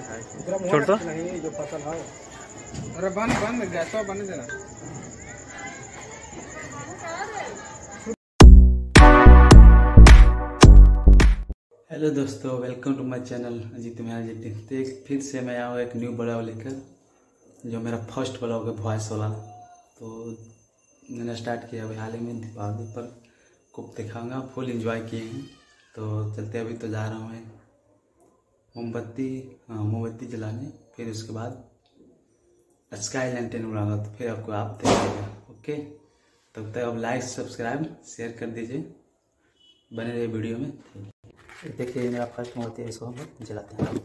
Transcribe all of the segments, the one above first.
छोड़ तो जो फ़सल है अरे बंद बंद गैस बंद देना। हेलो दोस्तों welcome to my channel Ajit Mehra ji तो एक फिर से मैं आया हूँ एक न्यू ब्लॉग लेकर जो मेरा फ़र्स्ट ब्लॉग है वॉइस वाला। तो मैंने स्टार्ट किया अभी हाल ही में दीपावली पर को दिखाऊँगा फुल एंजॉय किए हैं। तो चलते अभी तो जा रहा हूँ मैं। मोमबत्ती हाँ मोमबत्ती जलाने, फिर उसके बाद स्काई लैंटेन उड़ाऊँगा तो फिर आपको आप देखिएगा, ओके? तब तक अब लाइक सब्सक्राइब शेयर कर दीजिए। बने रहिए वीडियो में। देखिए मेरा फ़र्स्ट मोमबत्ती इसको हम जलाते हैं।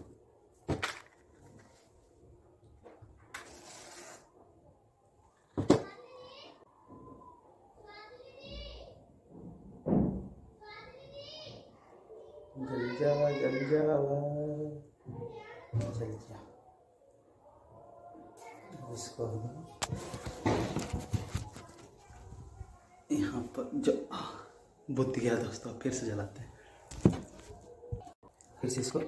जल जावा जल जावा। जल जा इसको यहाँ पर जो बुद्ध गया दोस्तों फिर से जलाते हैं। फिर से इसको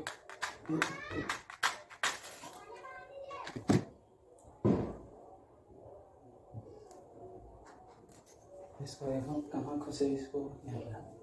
इसको यहाँ, कहाँ खुसे इसको? यहाँ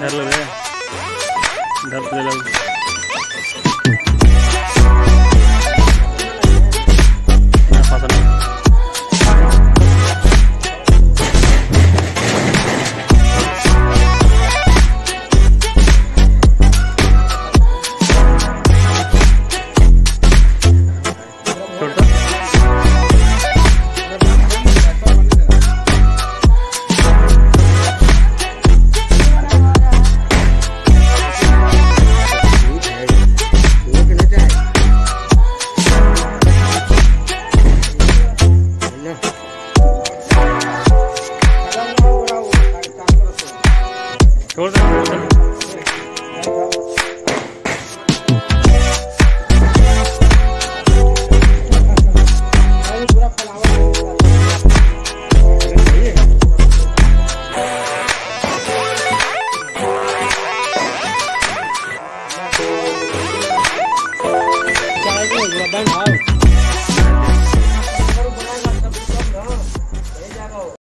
डर लग रहा है। डर लग छोड़ दे छोड़ दे Bye now.